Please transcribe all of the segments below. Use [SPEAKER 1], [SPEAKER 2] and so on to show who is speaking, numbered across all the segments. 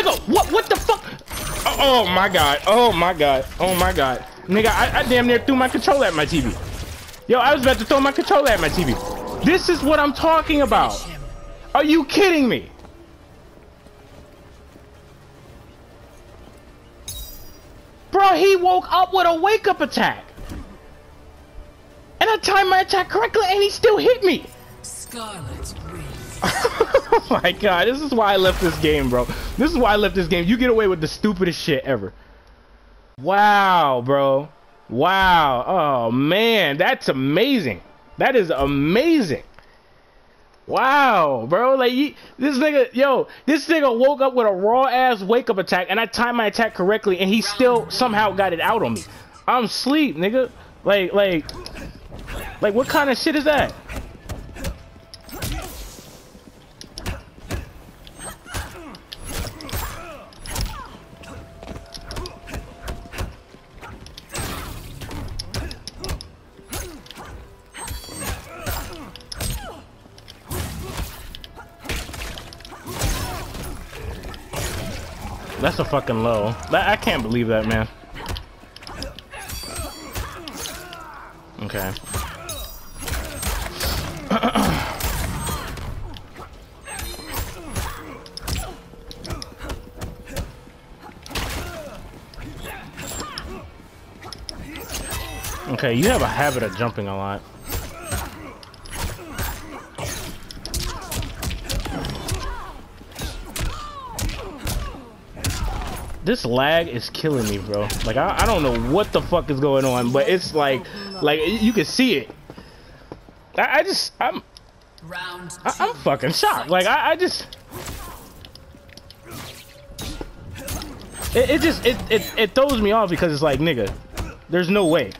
[SPEAKER 1] nigga, what, what the fuck? Oh, oh my god, oh my god, oh my god. Nigga, I, I damn near threw my controller at my TV. Yo, I was about to throw my controller at my TV. This is what I'm talking about. Are you kidding me? Bro, he woke up with a wake-up attack. And I timed my attack correctly and he still hit me.
[SPEAKER 2] Skarlet
[SPEAKER 1] oh my god, this is why I left this game, bro. This is why I left this game. You get away with the stupidest shit ever. Wow, bro. Wow. Oh man, that's amazing. That is amazing. Wow, bro. Like he, this nigga, yo, this nigga woke up with a raw ass wake up attack, and I timed my attack correctly, and he still somehow got it out on me. I'm sleep, nigga. Like, like, like, what kind of shit is that? That's a fucking low. I can't believe that, man. Okay. okay, you have a habit of jumping a lot. This lag is killing me, bro. Like I, I don't know what the fuck is going on, but it's like, like you can see it. I, I just, I'm, I, am fucking shocked. Like I, I just, it, it just, it, it, it throws me off because it's like, nigga, there's no way.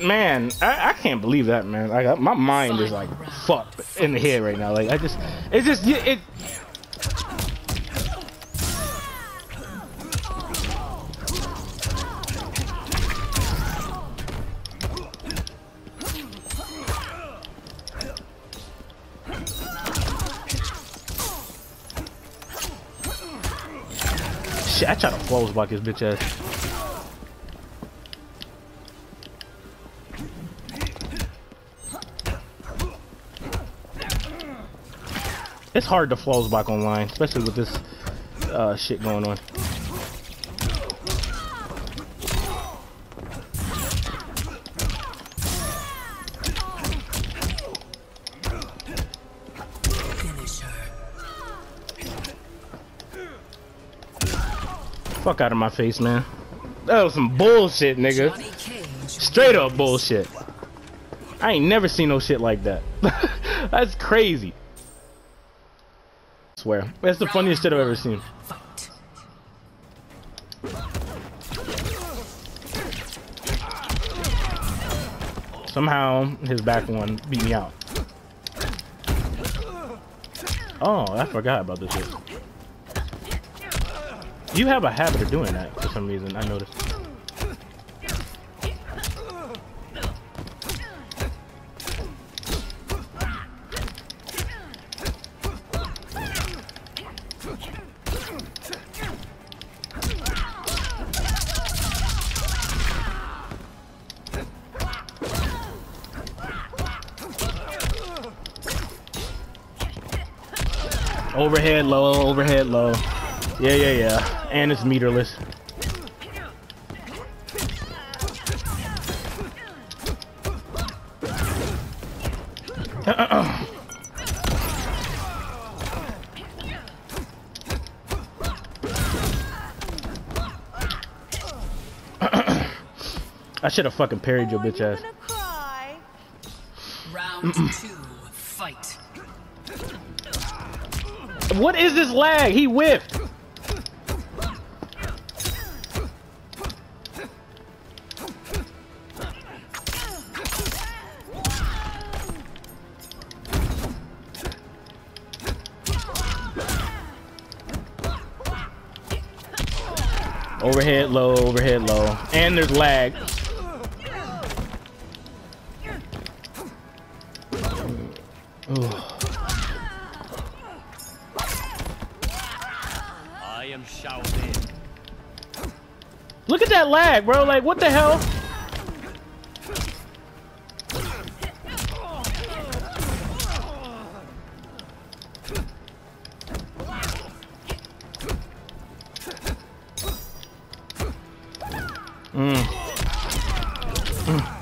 [SPEAKER 1] Man, I, I can't believe that, man. Like, my mind is like fucked in the head right now. Like, I just, it's just, it. Shit, I try to close block his bitch ass. It's hard to flows back online, especially with this uh, shit going on. Fuck out of my face, man. That was some bullshit, nigga. Straight up bullshit. I ain't never seen no shit like that. That's crazy swear. That's the funniest shit I've ever seen. Somehow, his back one beat me out. Oh, I forgot about this shit. You have a habit of doing that for some reason, I noticed. Overhead low, overhead low. Yeah, yeah, yeah. And it's meterless. Uh, uh, uh. I should have fucking parried your bitch ass.
[SPEAKER 2] Round two, fight.
[SPEAKER 1] What is this lag? He whiffed. Overhead low, overhead low. And there's lag.
[SPEAKER 2] I am shouting.
[SPEAKER 1] Look at that lag, bro. Like, what the hell? Mm. Mm.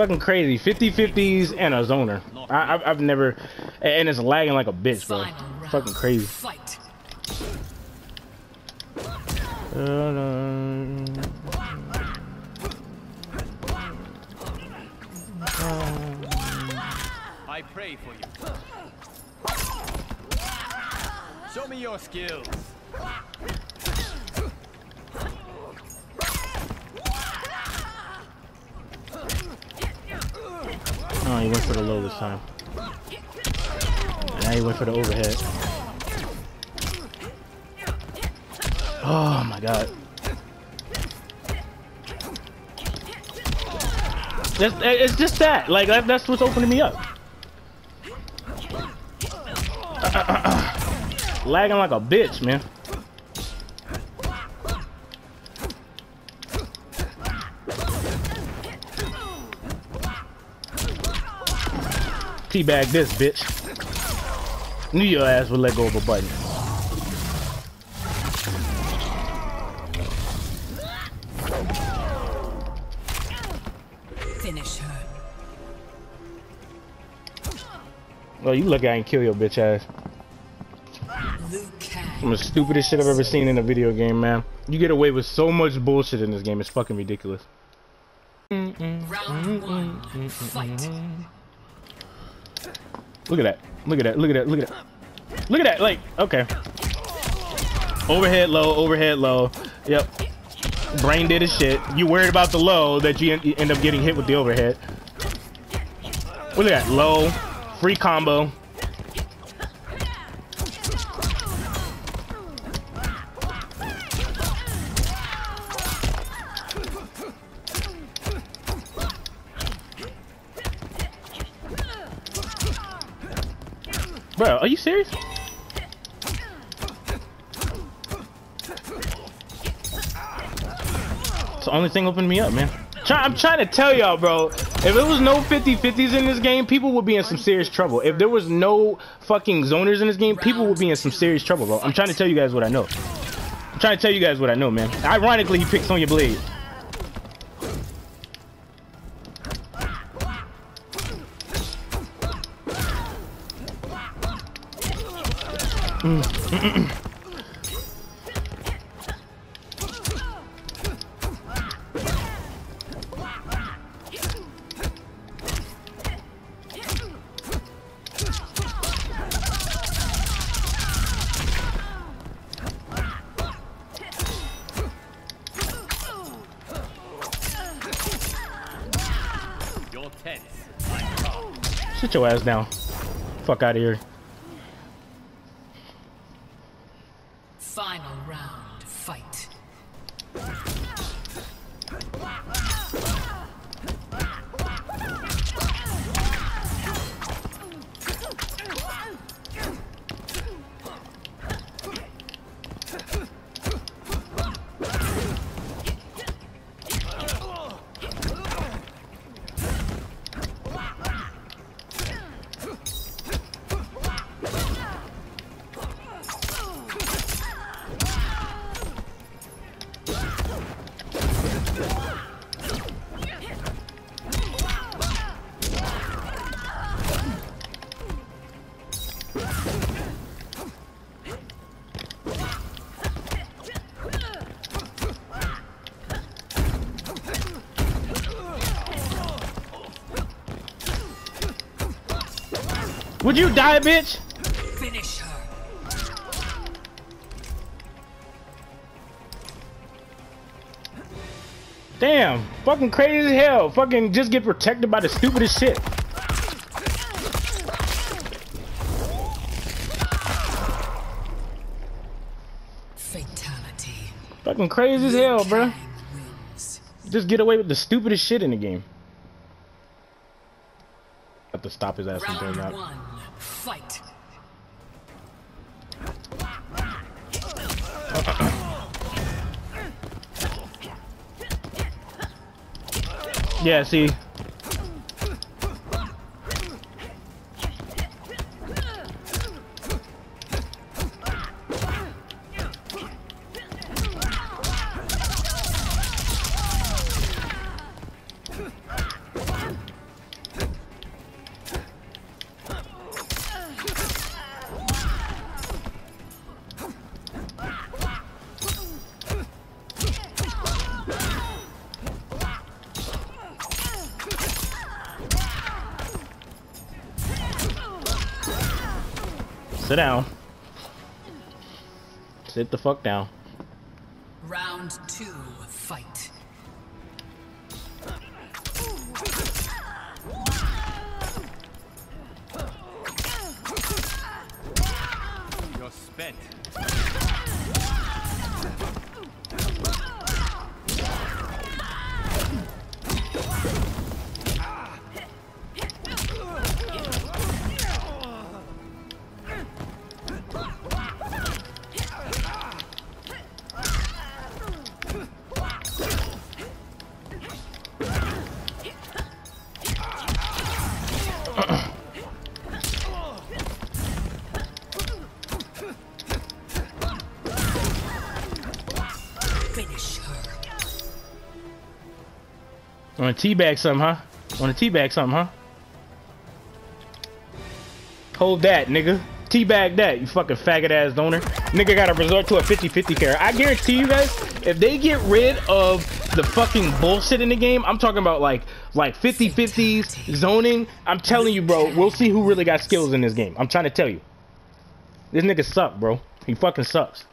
[SPEAKER 1] Fucking crazy. 50 50s and a zoner. I, I've, I've never. And it's lagging like a bitch, bro. Fucking crazy.
[SPEAKER 3] Fight.
[SPEAKER 2] I pray for you. Show me your skills.
[SPEAKER 1] Oh, he went for the low this time. Now he went for the overhead. Oh my god. It's just that. Like, that, that's what's opening me up. Lagging like a bitch, man. Teabag this, bitch. Knew your ass would let go of a button.
[SPEAKER 3] Finish her.
[SPEAKER 1] Well, you look I ain't kill your bitch ass. I'm the stupidest shit I've ever seen in a video game, man. You get away with so much bullshit in this game. It's fucking ridiculous.
[SPEAKER 3] Round one. Fight.
[SPEAKER 1] Look at that. Look at that. Look at that. Look at that. Look at that. Like, okay. Overhead low, overhead low. Yep. Brain did his shit. You worried about the low that you, end up getting hit with the overhead. Look at that. Low. Free combo. Bro, are you serious? It's the only thing opening me up, man. Try, I'm trying to tell y'all, bro. If there was no 50-50s in this game, people would be in some serious trouble. If there was no fucking zoners in this game, people would be in some serious trouble, bro. I'm trying to tell you guys what I know. I'm trying to tell you guys what I know, man. Ironically, he picked Sonya Blade.
[SPEAKER 2] Calm.
[SPEAKER 1] Sit your ass down. Fuck out of here. Would you die, bitch?
[SPEAKER 3] Finish her.
[SPEAKER 1] Damn, fucking crazy as hell. Fucking just get protected by the stupidest shit.
[SPEAKER 3] Fatality.
[SPEAKER 1] Fucking crazy as hell,
[SPEAKER 3] wins.
[SPEAKER 1] Just get away with the stupidest shit in the game. Have to stop his ass from doing that. Yeah, see. Sit down. Sit the fuck down.
[SPEAKER 3] Round two.
[SPEAKER 1] Want to teabag something, huh? Want to teabag something, huh? Hold that, nigga. Teabag that, you fucking faggot ass donor. Nigga gotta resort to a 50-50 carry. I guarantee you guys, if they get rid of the fucking bullshit in the game, I'm talking about like like 50-50s, zoning. I'm telling you, bro, we'll see who really got skills in this game. I'm trying to tell you. This nigga suck, bro. He fucking sucks.